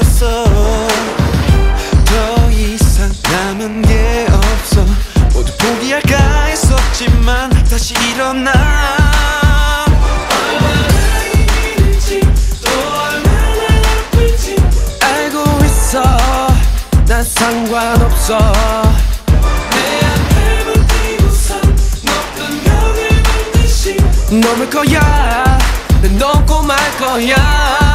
있었어 더 이상 남은 게 없어. 모두 포기할까 했었지만 다시 일어나. 난 상관없어. 내 앞을 버티고서 높은 벽을 반드시 넘을 거야. 난 넘고 말 거야.